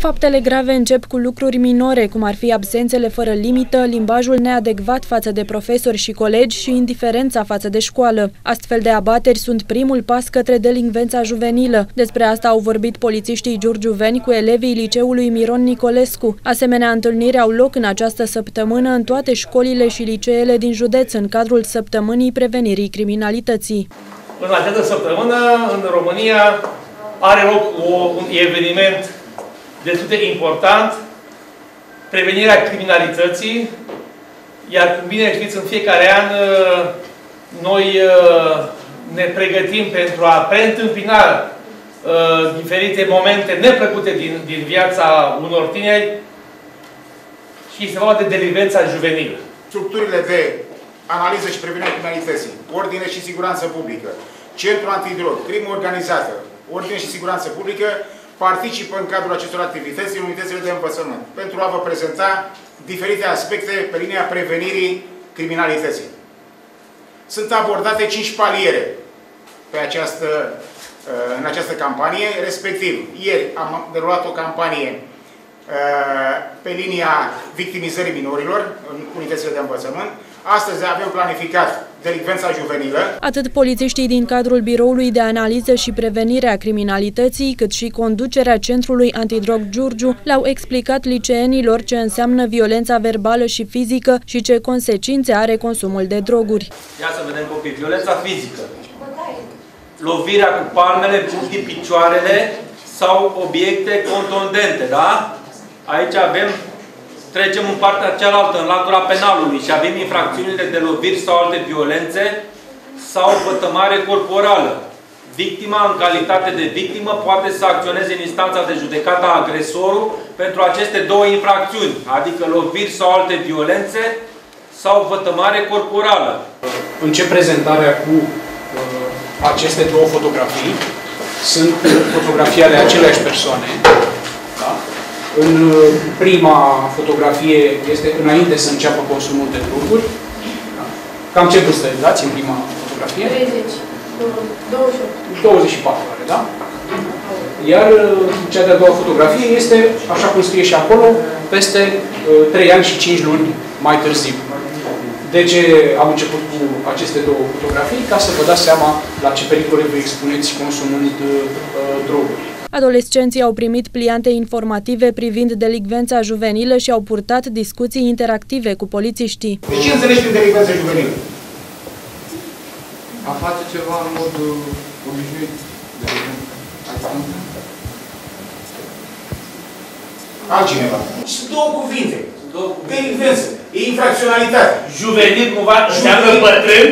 Faptele grave încep cu lucruri minore, cum ar fi absențele fără limită, limbajul neadecvat față de profesori și colegi și indiferența față de școală. Astfel de abateri sunt primul pas către delinvența juvenilă. Despre asta au vorbit polițiștii giurgiuveni cu elevii liceului Miron Nicolescu. Asemenea, întâlniri au loc în această săptămână în toate școlile și liceele din județ, în cadrul săptămânii prevenirii criminalității. În această săptămână, în România, are loc un eveniment destul de important, prevenirea criminalității, iar cum bine știți, în fiecare an uh, noi uh, ne pregătim pentru a preîntâmpina uh, diferite momente neplăcute din, din viața unor tineri și este vorba de delivența juvenilă. Structurile de analiză și prevenire criminalității, ordine și siguranță publică, centru antidrog, crimă organizată, ordine și siguranță publică, participă în cadrul acestor activități în unitățile de învățământ pentru a vă prezenta diferite aspecte pe linia prevenirii criminalității. Sunt abordate cinci paliere pe această, uh, în această campanie, respectiv, ieri am derulat o campanie uh, pe linia victimizării minorilor în unitățile de învățământ, Astăzi avem planificat delicvența juvenilă. Atât polițiștii din cadrul Biroului de Analiză și Prevenire a Criminalității, cât și conducerea Centrului Antidrog Giurgiu le-au explicat liceenilor ce înseamnă violența verbală și fizică și ce consecințe are consumul de droguri. Ia să vedem copii, violența fizică. Lovirea cu palmele, pungii, picioarele sau obiecte contundente, da? Aici avem trecem în partea cealaltă, în latura penalului și avem infracțiunile de loviri sau alte violențe sau vătămare corporală. Victima, în calitate de victimă, poate să acționeze în instanța de judecată a agresorul pentru aceste două infracțiuni, adică loviri sau alte violențe sau vătămare corporală. Încep prezentarea cu uh, aceste două fotografii. Sunt fotografii ale aceleași persoane. Da? În uh, prima fotografie este înainte să înceapă consumul de droguri. Da? Cam ce vârstă dați în prima fotografie? 30. 28. 24 are, da? Iar uh, cea de-a doua fotografie este, așa cum scrie și acolo, peste uh, 3 ani și 5 luni mai târziu. De ce am început cu aceste două fotografii? Ca să vă dați seama la ce pericole vă expuneți consumând uh, droguri. Adolescenții au primit pliante informative privind delicvența juvenilă și au purtat discuții interactive cu polițiștii. De ce înțelegi prin delicvența juvenilă? A face ceva în mod obișnuit. Altcineva. Sunt două cuvinte. Delicvență. Infracționalitate. Juvenil cumva înseamnă bătrân?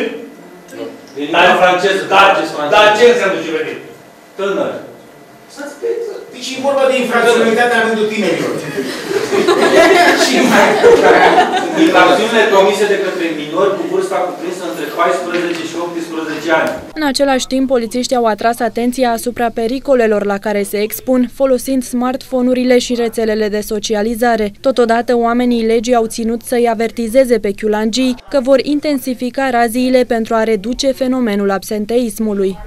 Dar franceză, da, dar ce înseamnă juvenil? Tânăr. Deci e vorba de infracționalitate în rândul tinerilor. Infracțiunile comise de către minori cu vârsta cuprinsă între 14 și 18 ani. În același timp, polițiștii au atras atenția asupra pericolelor la care se expun, folosind smartphone-urile și rețelele de socializare. Totodată, oamenii legii au ținut să-i avertizeze pe chiulangii că vor intensifica raziile pentru a reduce fenomenul absenteismului.